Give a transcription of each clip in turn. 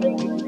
Time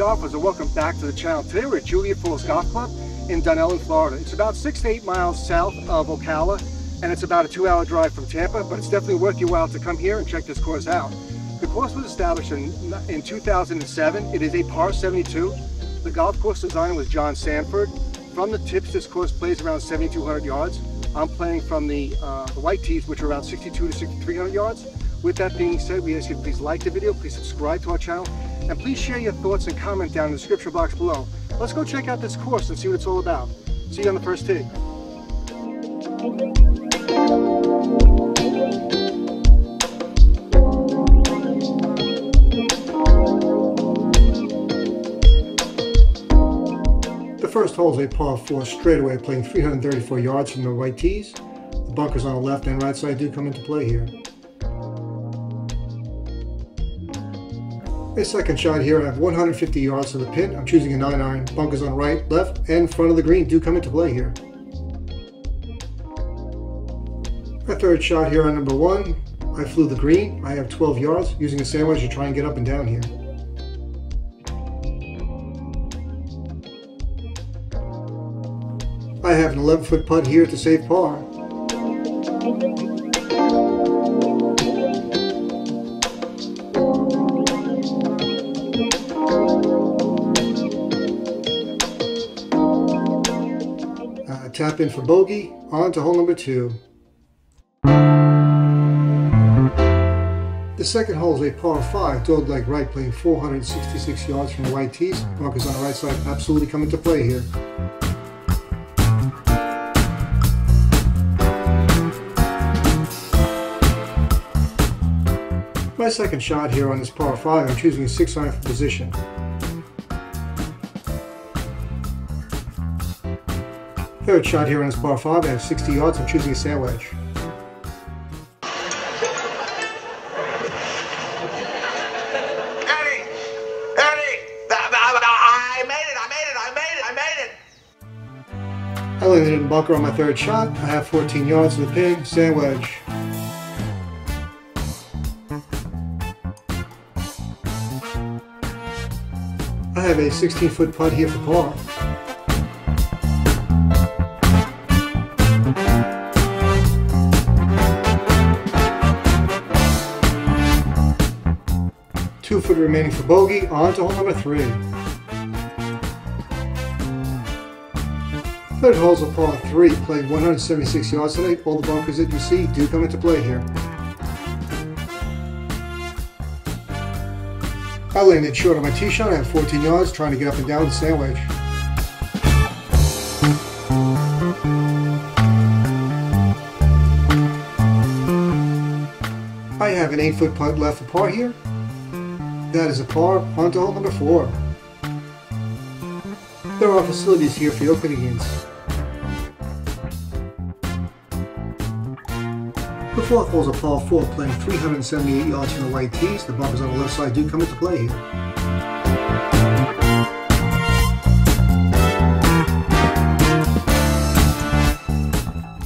golfers and welcome back to the channel. Today we're at Juliette Falls Golf Club in Dunnellon, Florida. It's about six to eight miles south of Ocala and it's about a two hour drive from Tampa, but it's definitely worth your while to come here and check this course out. The course was established in, in 2007. It is a par 72. The golf course designer was John Sanford. From the tips, this course plays around 7,200 yards. I'm playing from the, uh, the white tees, which are around 62 to 6,300 yards. With that being said, we ask you to please like the video, please subscribe to our channel, and please share your thoughts and comment down in the description box below. Let's go check out this course and see what it's all about. See you on the first tee. The first hole is a par 4 straightaway playing 334 yards from the white tees. The bunkers on the left and right side do come into play here. A second shot here, I have 150 yards to the pin. I'm choosing a 9 iron. Bunkers on right, left, and front of the green do come into play here. My third shot here on number 1, I flew the green. I have 12 yards, using a sand wedge to try and get up and down here. I have an 11 foot putt here to save par. Tap in for bogey, on to hole number two. The second hole is a par 5, dog leg right, playing 466 yards from the white tees. Bunkers on the right side absolutely come into play here. My second shot here on this par 5, I'm choosing a 6 iron for position. Third shot here on this par 5, I have 60 yards, I'm choosing a sand wedge. Eddie! Eddie! I made it, I made it, I made it, I made it! I landed in bunker on my third shot. I have 14 yards to the pin, sand wedge. I have a 16 foot putt here for par. Remaining for bogey, on to hole number three. Third hole's a par three, playing 176 yards today. All the bunkers that you see do come into play here. I landed short on my tee shot. Have 14 yards, trying to get up and down the sand wedge. I have an 8 foot putt left for par here. That is a par onto hole number 4. There are facilities here for opening ins. The fourth hole is a par 4 playing 378 yards from the white tees. The bunkers on the left side do come into play here.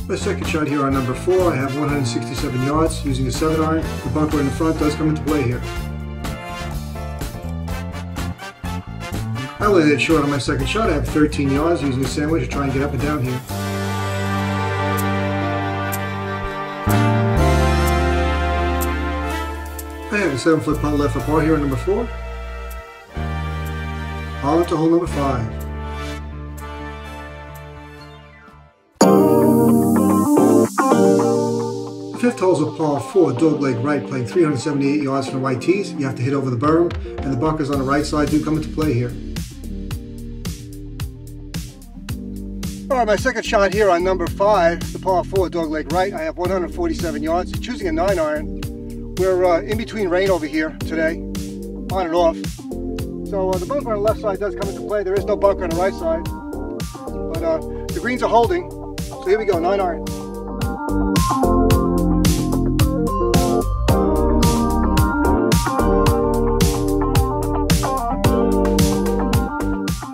My second shot here on number 4, I have 167 yards using a 7 iron. The bunker in the front does come into play here. I landed short on my second shot. I have 13 yards using a sand wedge to try and get up and down here. I have a 7 foot putt left for par here on number 4. On to hole number 5. The fifth hole is a par 4, dog leg right, playing 378 yards from the white tees. You have to hit over the berm, and the bunkers on the right side do come into play here. All right, my second shot here on number five, the par four, dog leg right. I have 147 yards, choosing a nine iron. We're uh, in between rain over here today, on and off. So uh, the bunker on the left side does come into play. There is no bunker on the right side. But uh, the greens are holding. So here we go, nine iron.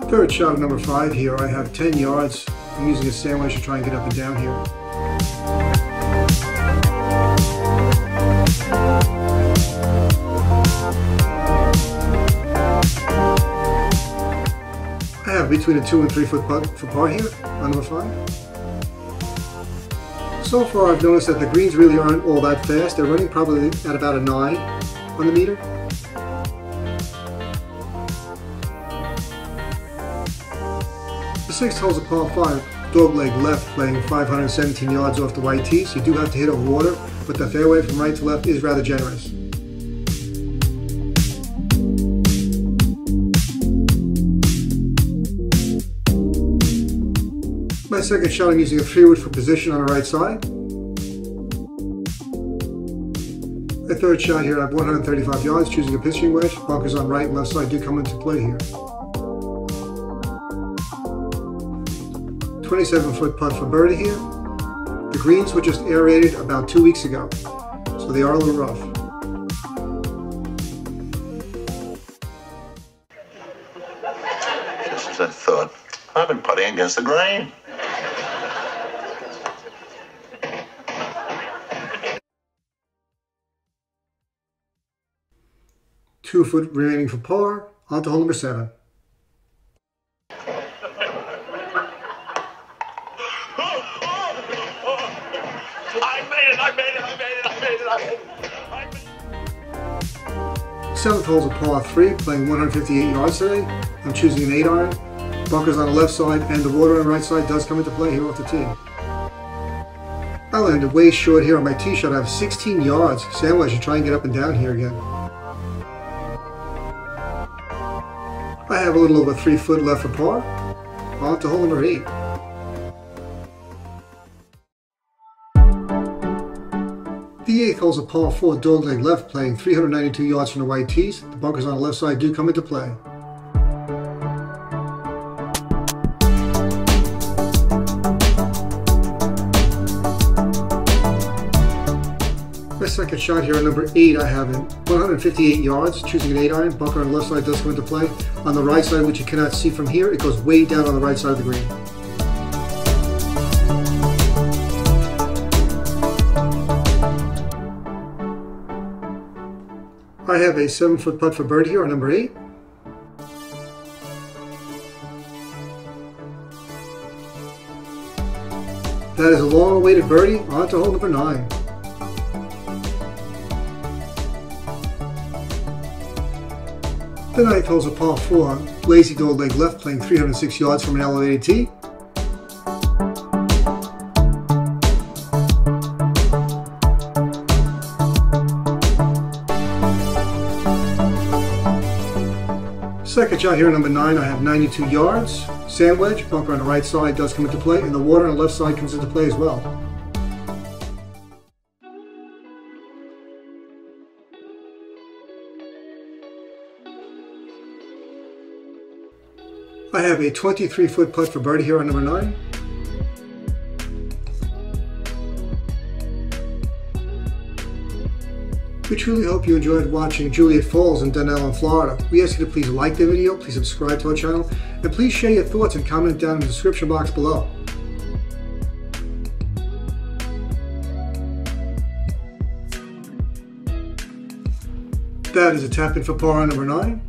Third shot of number five here. I have 10 yards. I'm using a sand wedge to try and get up and down here. I have between a two and three foot putt for par here on number five. So far I've noticed that the greens really aren't all that fast. They're running probably at about a nine on the meter. The sixth hole's a par 5, dog leg left, playing 517 yards off the white tee, so you do have to hit over water, but the fairway from right to left is rather generous. My second shot, I'm using a three wood for position on the right side. My third shot here, I have 135 yards, choosing a pitching wedge. Bunkers on right and left side do come into play here. 27 foot putt for birdie here. The greens were just aerated about two weeks ago, so they are a little rough. Just as I thought. I've been putting against the grain. Two foot remaining for par, on to hole number seven. 7th hole's a par 3, playing 158 yards today. I'm choosing an 8 iron. Bunkers on the left side and the water on the right side does come into play here off the tee. I landed way short here on my tee shot. I have 16 yards. Samway should try and get up and down here again. I have a little over 3 foot left for par. On to hole number 8. The eighth hole's a par 4 dogleg left playing 392 yards from the white tees. The bunkers on the left side do come into play. My second shot here at number 8 I have in 158 yards, choosing an 8 iron. Bunker on the left side does come into play. On the right side, which you cannot see from here, it goes way down on the right side of the green. I have a seven foot putt for birdie here on number eight. That is a long awaited birdie. On to hole number nine. The ninth hole's a par four. Lazy dog leg left playing 306 yards from an elevated tee. Second shot here, number nine, I have 92 yards. Sand wedge, bunker on the right side does come into play, and the water on the left side comes into play as well. I have a 23 foot putt for birdie here on number nine. We truly hope you enjoyed watching Juliette Falls in Dunnellon, Florida. We ask you to please like the video, please subscribe to our channel, and please share your thoughts and comment down in the description box below. That is a tap in for par number 9.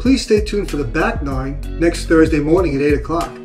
Please stay tuned for the back 9 next Thursday morning at 8 o'clock.